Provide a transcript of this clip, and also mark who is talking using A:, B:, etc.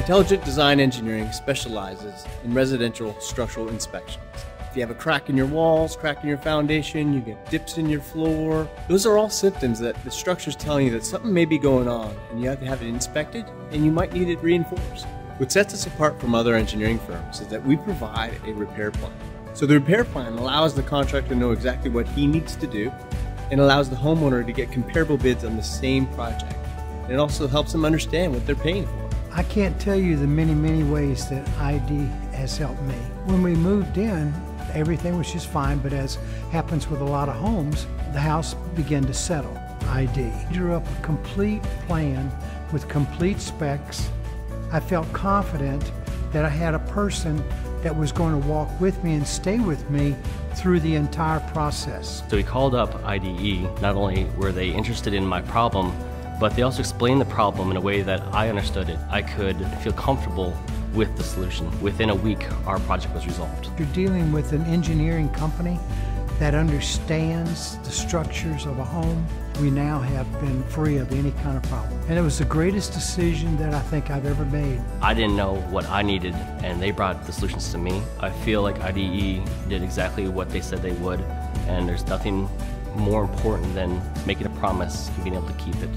A: Intelligent Design Engineering specializes in residential structural inspections. If you have a crack in your walls, crack in your foundation, you get dips in your floor, those are all symptoms that the structure is telling you that something may be going on and you have to have it inspected and you might need it reinforced. What sets us apart from other engineering firms is that we provide a repair plan. So the repair plan allows the contractor to know exactly what he needs to do and allows the homeowner to get comparable bids on the same project. And it also helps them understand what they're paying for.
B: I can't tell you the many, many ways that ID has helped me. When we moved in, everything was just fine, but as happens with a lot of homes, the house began to settle. ID drew up a complete plan with complete specs. I felt confident that I had a person that was going to walk with me and stay with me through the entire process.
C: So we called up IDE. Not only were they interested in my problem, but they also explained the problem in a way that I understood it. I could feel comfortable with the solution. Within a week, our project was resolved.
B: You're dealing with an engineering company that understands the structures of a home. We now have been free of any kind of problem. And it was the greatest decision that I think I've ever made.
C: I didn't know what I needed, and they brought the solutions to me. I feel like IDE did exactly what they said they would, and there's nothing more important than making a promise and being able to keep it.